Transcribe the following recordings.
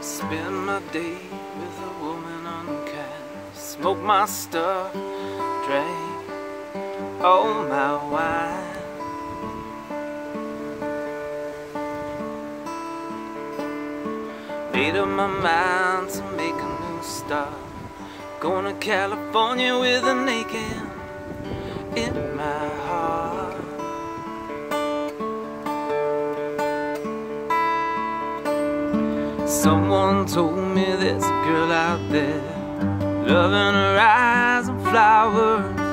Spend my day with a woman uncast. Smoke my stuff, drink all my wine. Made up my mind to make a new start. Going to California with a aching in my heart. Someone told me there's a girl out there Loving her eyes and flowers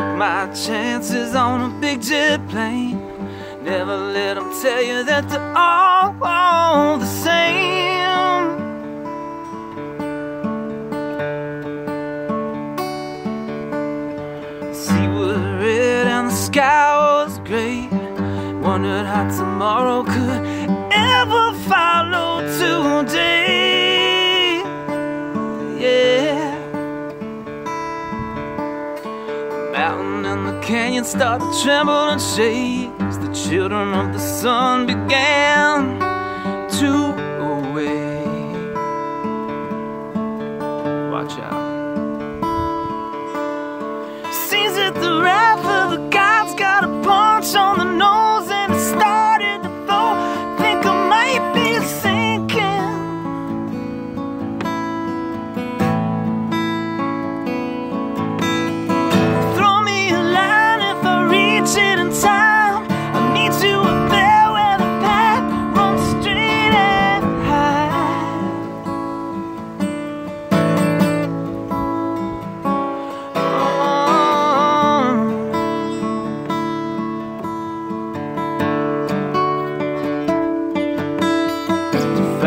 Took my chances on a big jet plane Never let them tell you that they're all, all the same. Sea was red and the sky was gray. Wondered how tomorrow could mountain and the canyon started to tremble and shake as the children of the sun began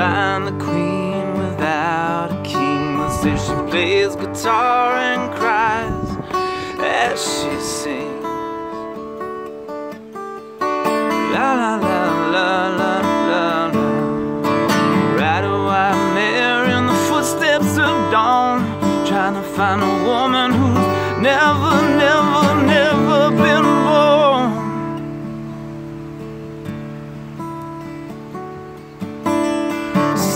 Find the queen without a king. They say she plays guitar and cries as she sings. La la la la la la la. Ride a white mare in the footsteps of dawn, trying to find a woman who's never, never, never been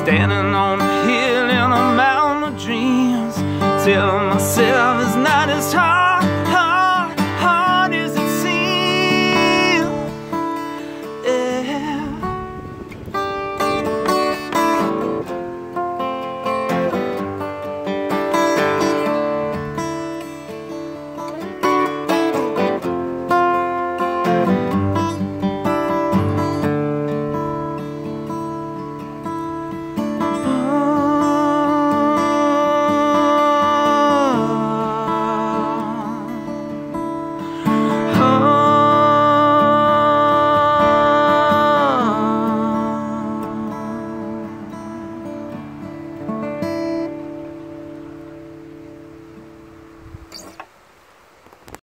Standing on a hill in a mountain of dreams, telling myself it's not